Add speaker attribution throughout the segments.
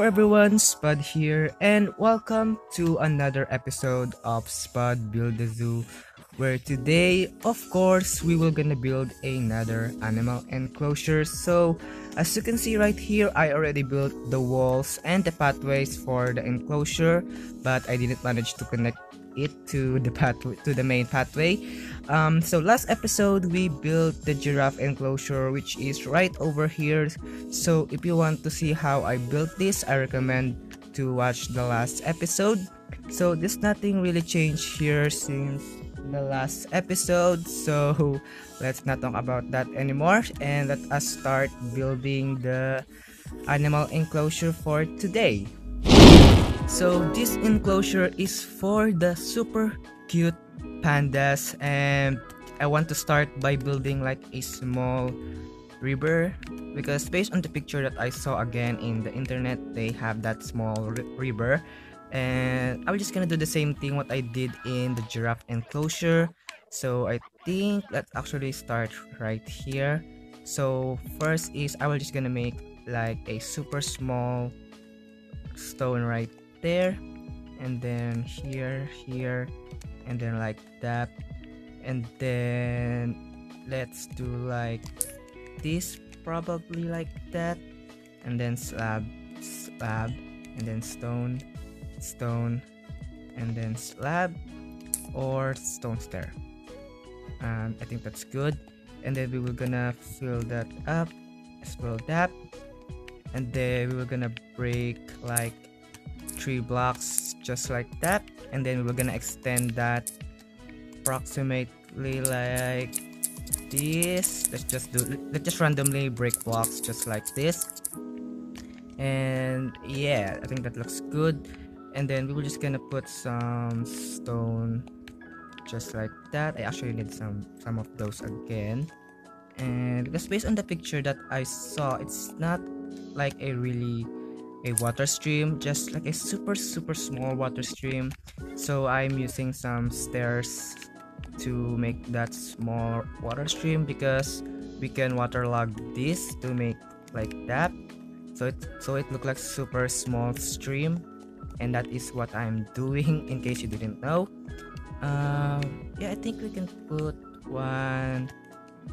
Speaker 1: Hello everyone, Spud here, and welcome to another episode of Spud Build the Zoo, where today, of course, we will gonna build another animal enclosure. So, as you can see right here, I already built the walls and the pathways for the enclosure, but I didn't manage to connect it to the pathway to the main pathway. Um, so last episode we built the giraffe enclosure which is right over here. So if you want to see how I built this, I recommend to watch the last episode. So there's nothing really changed here since the last episode. So let's not talk about that anymore and let us start building the animal enclosure for today. So this enclosure is for the super cute pandas and I want to start by building like a small river because based on the picture that I saw again in the internet they have that small river. And I'm just gonna do the same thing what I did in the giraffe enclosure. So I think let's actually start right here. So first is I will just gonna make like a super small stone right there. And then here here and then like that. And then let's do like this probably like that. And then slab slab and then stone stone and then slab or stone stair and um, I think that's good. And then we were gonna fill that up as well that. And then we were gonna break like three blocks just like that and then we're gonna extend that approximately like this. Let's just do let's just randomly break blocks just like this. And yeah I think that looks good. And then we were just gonna put some stone just like that. I actually need some some of those again. And because based on the picture that I saw it's not like a really a water stream just like a super super small water stream. So i'm using some stairs to make that small water stream because we can waterlog this to make like that. So it so it look like super small stream and that is what i'm doing in case you didn't know. Um yeah i think we can put one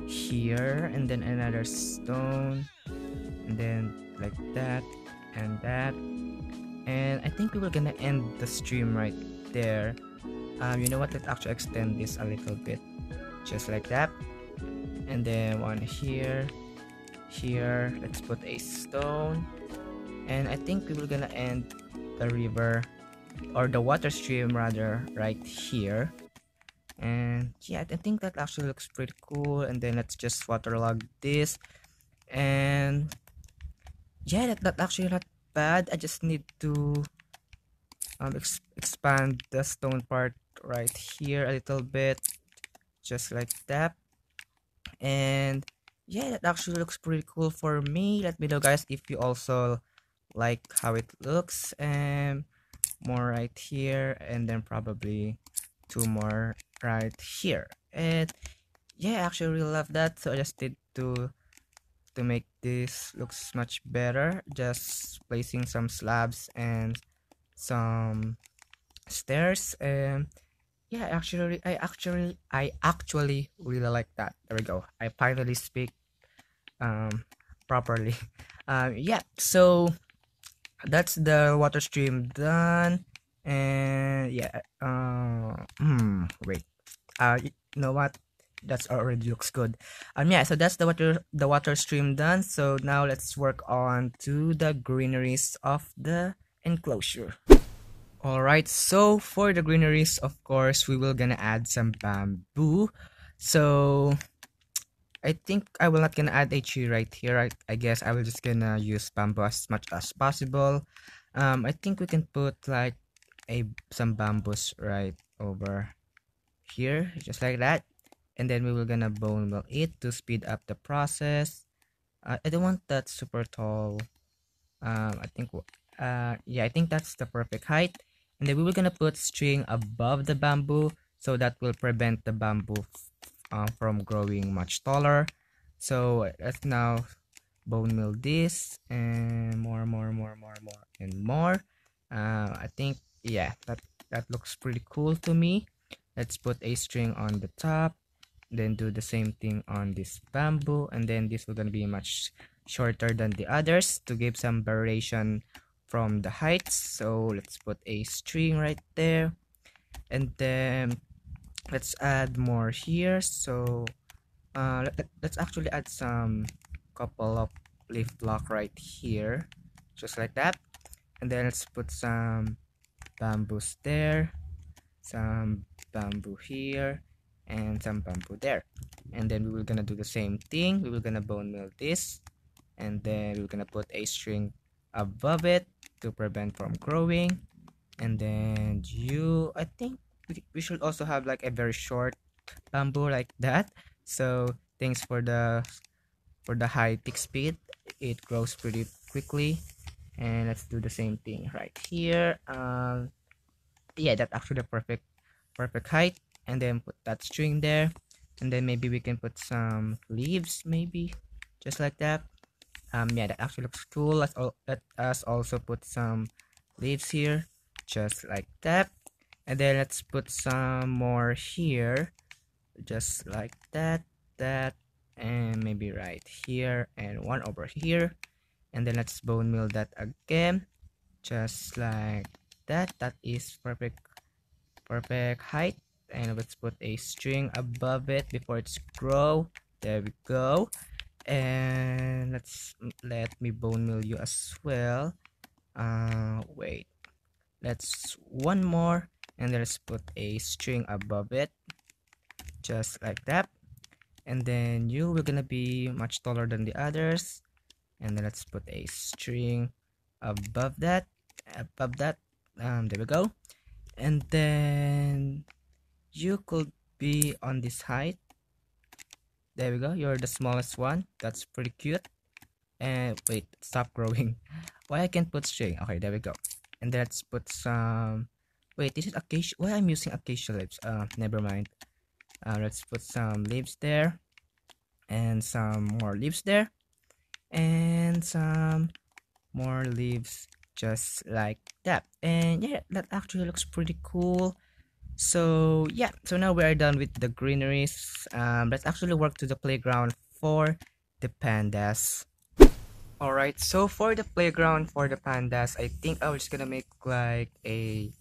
Speaker 1: here and then another stone and then like that and that. And I think we were gonna end the stream right there. Um, you know what? Let's actually extend this a little bit just like that. And then one here here. Let's put a stone. And I think we were gonna end the river or the water stream rather right here. And yeah I think that actually looks pretty cool. And then let's just waterlog this. And yeah that, that actually not bad. I just need to um ex expand the stone part right here a little bit just like that. And yeah that actually looks pretty cool for me. Let me know guys if you also like how it looks. And more right here and then probably two more right here. And yeah i actually really love that so i just need to to make this looks much better. Just placing some slabs and some stairs. And yeah actually i actually i actually really like that. There we go. I finally speak um properly. Um yeah so that's the water stream done. And yeah uh hmm wait. Uh you know what that's already looks good. Um yeah so that's the water the water stream done. So now let's work on to the greeneries of the enclosure. All right so for the greeneries of course we will gonna add some bamboo. So i think i will not gonna add a tree right here. I, I guess i will just gonna use bamboo as much as possible. Um i think we can put like a some bamboos right over here just like that and then we will gonna bone meal it to speed up the process. Uh, I don't want that super tall. Um, I think uh, yeah I think that's the perfect height. And then we were gonna put string above the bamboo so that will prevent the bamboo uh, from growing much taller. So let's now bone meal this and more more more more more and more. Uh, I think yeah that that looks pretty cool to me. Let's put a string on the top then do the same thing on this bamboo and then this will gonna be much shorter than the others to give some variation from the heights. So let's put a string right there. And then let's add more here. So uh, let, let's actually add some couple of leaf block right here just like that. And then let's put some bamboos there some bamboo here and some bamboo there. And then we will gonna do the same thing. We will gonna bone meal this and then we're gonna put a string above it to prevent from growing. And then you i think we should also have like a very short bamboo like that. So thanks for the for the high tick speed. It grows pretty quickly. And let's do the same thing right here. Um yeah that's actually the perfect perfect height and then put that string there. And then maybe we can put some leaves maybe just like that. Um yeah that actually looks cool. Let's all let us also put some leaves here just like that. And then let's put some more here just like that that and maybe right here and one over here. And then let's bone meal that again just like that. That is perfect perfect height and let's put a string above it before it's grow. There we go. And let's let me bone meal you as well. Uh wait. Let's one more. And let's put a string above it. Just like that. And then you will gonna be much taller than the others. And then let's put a string above that. Above that. Um there we go. And then you could be on this height. There we go. You're the smallest one. That's pretty cute. And wait stop growing. Why i can't put string? Okay there we go. And let's put some wait this is acacia why i'm using acacia leaves? Uh never mind. Uh, let's put some leaves there. And some more leaves there. And some more leaves just like that. And yeah that actually looks pretty cool so yeah. So now we are done with the greeneries. Um, let's actually work to the playground for the pandas. All right so for the playground for the pandas i think i was just gonna make like a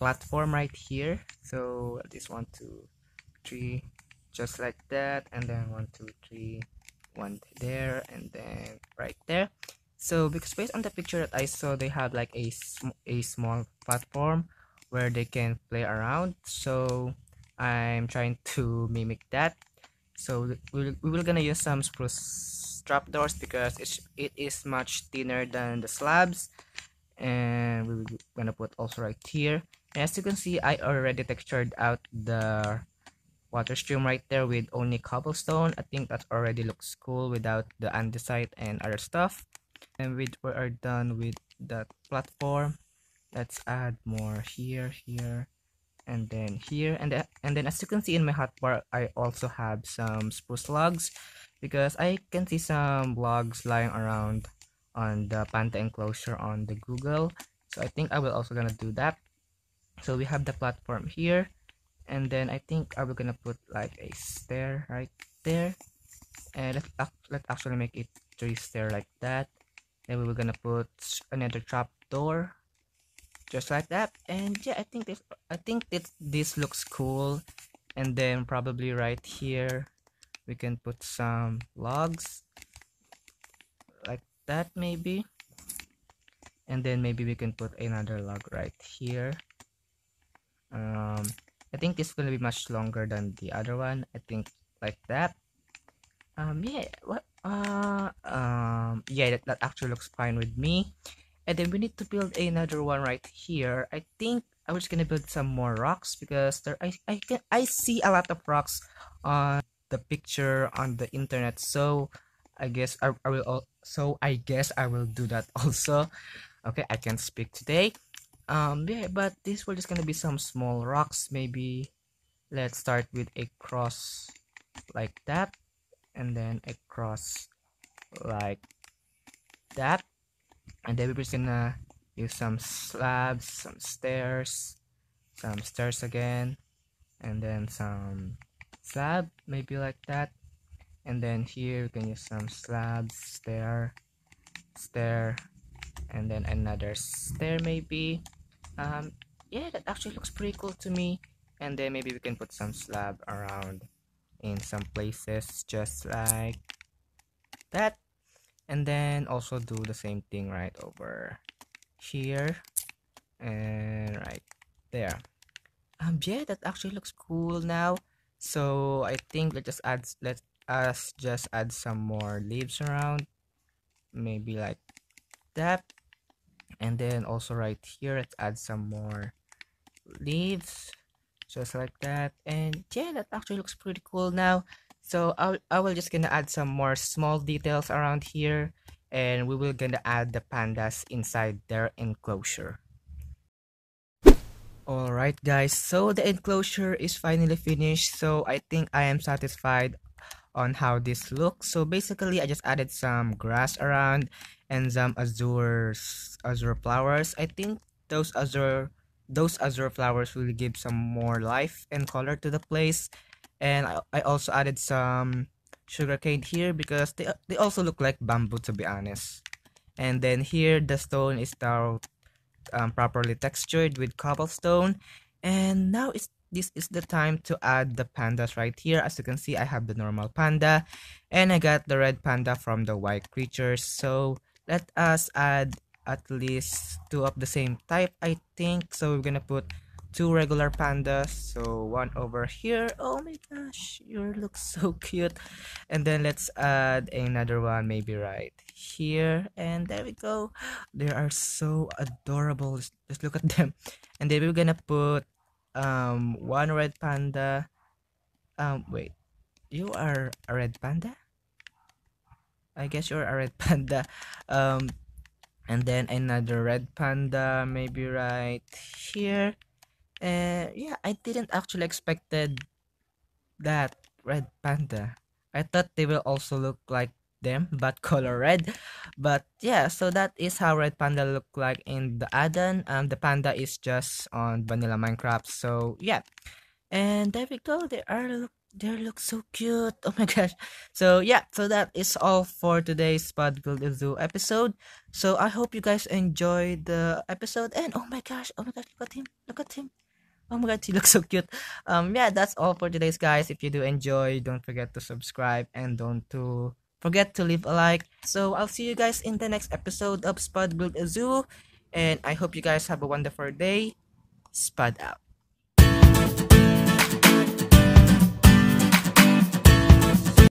Speaker 1: platform right here. So this one two three just like that. And then one two three one there and then right there. So because based on the picture that i saw they have like a, sm a small platform where they can play around. So I'm trying to mimic that. So we we will gonna use some spruce trapdoors because it's, it is much thinner than the slabs. And we are gonna put also right here. And as you can see I already textured out the water stream right there with only cobblestone. I think that already looks cool without the andesite and other stuff. And we are done with that platform let's add more here here and then here. And then and then as you can see in my hotbar i also have some spruce logs because i can see some logs lying around on the panda enclosure on the google. So i think i will also gonna do that. So we have the platform here and then i think i will gonna put like a stair right there. And let's, let's actually make it three stair like that. Then we were gonna put another trap door just like that. And yeah i think this i think this this looks cool. And then probably right here we can put some logs like that maybe. And then maybe we can put another log right here. Um i think this is gonna be much longer than the other one. I think like that. Um yeah what uh um yeah that, that actually looks fine with me and then we need to build another one right here. I think i was gonna build some more rocks because there i i can i see a lot of rocks on the picture on the internet. So i guess i, I will so i guess i will do that also. Okay i can speak today. Um yeah but this will just gonna be some small rocks. Maybe let's start with a cross like that and then a cross like that and then we're just gonna use some slabs some stairs some stairs again and then some slab maybe like that. And then here we can use some slabs stair stair and then another stair maybe. Um yeah that actually looks pretty cool to me. And then maybe we can put some slab around in some places just like that and then also do the same thing right over here and right there. Um yeah that actually looks cool now. So i think let's just add let us just add some more leaves around. Maybe like that. And then also right here let's add some more leaves. Just like that. And yeah that actually looks pretty cool now so I, I will just gonna add some more small details around here and we will gonna add the pandas inside their enclosure. Alright guys. So the enclosure is finally finished. So I think I am satisfied on how this looks. So basically I just added some grass around and some azure azure flowers. I think those azure those azure flowers will give some more life and color to the place and I, I also added some sugarcane here because they, they also look like bamboo to be honest. And then here the stone is now um, properly textured with cobblestone. And now it's this is the time to add the pandas right here. As you can see i have the normal panda. And i got the red panda from the YCreatures so let us add at least two of the same type i think. So we're gonna put two regular pandas. So one over here. Oh my gosh you look so cute. And then let's add another one maybe right here. And there we go. They are so adorable. Just, look at them. And then we're gonna put um one red panda. Um wait you are a red panda? I guess you're a red panda. Um and then another red panda maybe right here and yeah i didn't actually expected that red panda. I thought they will also look like them but color red. But yeah so that is how red panda look like in the add-on um the panda is just on vanilla minecraft so yeah. And there we go they are look they look so cute. Oh my gosh. So yeah so that is all for today's spud build zoo episode. So i hope you guys enjoyed the episode. And oh my gosh oh my gosh look at him look at him oh my god he looks so cute. Um yeah that's all for today's guys. If you do enjoy don't forget to subscribe and don't to forget to leave a like. So i'll see you guys in the next episode of spud build a zoo and i hope you guys have a wonderful day. Spud out